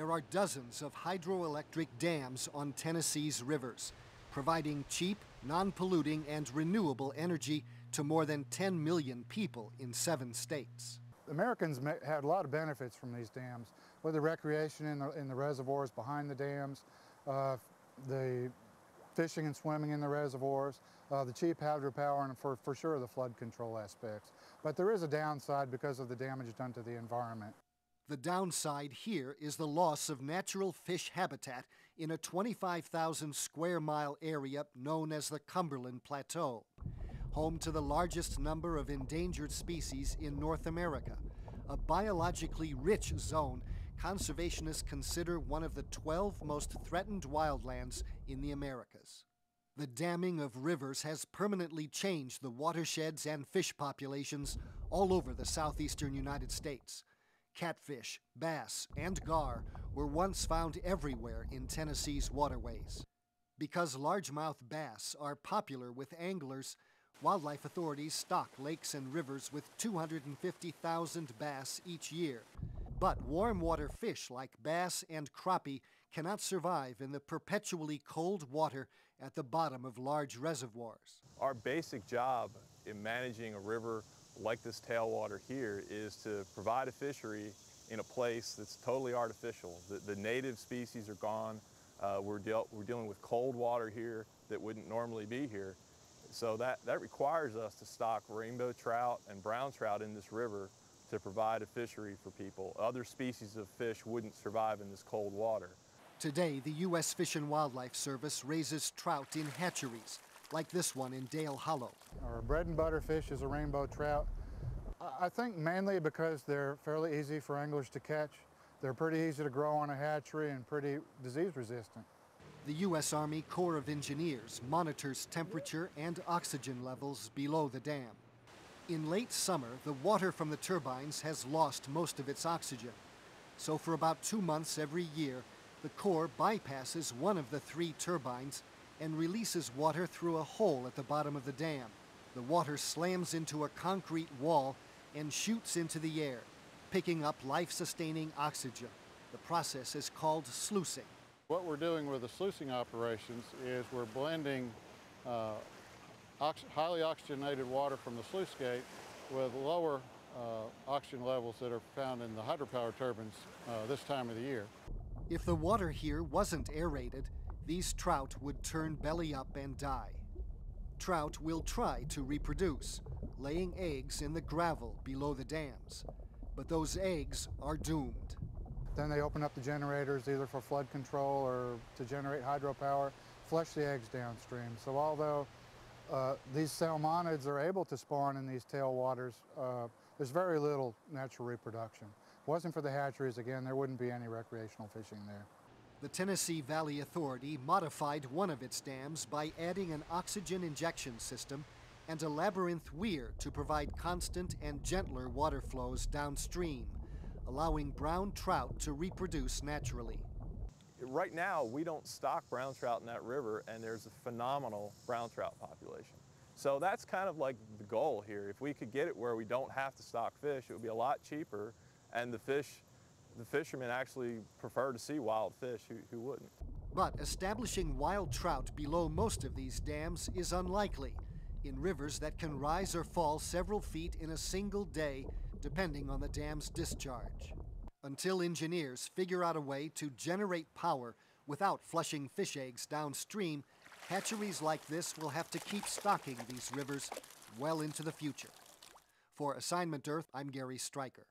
There are dozens of hydroelectric dams on Tennessee's rivers, providing cheap, non-polluting, and renewable energy to more than 10 million people in seven states. Americans had a lot of benefits from these dams, whether recreation in the, in the reservoirs behind the dams, uh, the fishing and swimming in the reservoirs, uh, the cheap hydropower, and for, for sure the flood control aspects. But there is a downside because of the damage done to the environment. The downside here is the loss of natural fish habitat in a 25,000 square mile area known as the Cumberland Plateau, home to the largest number of endangered species in North America, a biologically rich zone conservationists consider one of the 12 most threatened wildlands in the Americas. The damming of rivers has permanently changed the watersheds and fish populations all over the southeastern United States. Catfish, bass, and gar were once found everywhere in Tennessee's waterways. Because largemouth bass are popular with anglers, wildlife authorities stock lakes and rivers with 250,000 bass each year. But warm water fish like bass and crappie cannot survive in the perpetually cold water at the bottom of large reservoirs. Our basic job in managing a river like this tailwater here is to provide a fishery in a place that's totally artificial. The, the native species are gone. Uh, we're, deal we're dealing with cold water here that wouldn't normally be here. So that, that requires us to stock rainbow trout and brown trout in this river to provide a fishery for people. Other species of fish wouldn't survive in this cold water. Today, the U.S. Fish and Wildlife Service raises trout in hatcheries, like this one in Dale Hollow. Our bread and butter fish is a rainbow trout. I think mainly because they're fairly easy for anglers to catch. They're pretty easy to grow on a hatchery and pretty disease resistant. The U.S. Army Corps of Engineers monitors temperature and oxygen levels below the dam. In late summer, the water from the turbines has lost most of its oxygen. So for about two months every year, the Corps bypasses one of the three turbines and releases water through a hole at the bottom of the dam. The water slams into a concrete wall and shoots into the air, picking up life-sustaining oxygen. The process is called sluicing. What we're doing with the sluicing operations is we're blending uh, ox highly oxygenated water from the sluice gate with lower uh, oxygen levels that are found in the hydropower turbines uh, this time of the year. If the water here wasn't aerated, these trout would turn belly up and die. Trout will try to reproduce, laying eggs in the gravel below the dams. But those eggs are doomed. Then they open up the generators either for flood control or to generate hydropower, flush the eggs downstream. So although uh, these salmonids are able to spawn in these tailwaters, uh, there's very little natural reproduction. If it wasn't for the hatcheries, again, there wouldn't be any recreational fishing there. The Tennessee Valley Authority modified one of its dams by adding an oxygen injection system and a labyrinth weir to provide constant and gentler water flows downstream, allowing brown trout to reproduce naturally. Right now, we don't stock brown trout in that river, and there's a phenomenal brown trout population. So that's kind of like the goal here. If we could get it where we don't have to stock fish, it would be a lot cheaper, and the fish, the fishermen actually prefer to see wild fish, who, who wouldn't? But establishing wild trout below most of these dams is unlikely in rivers that can rise or fall several feet in a single day, depending on the dam's discharge until engineers figure out a way to generate power without flushing fish eggs downstream, hatcheries like this will have to keep stocking these rivers well into the future. For Assignment Earth, I'm Gary Stryker.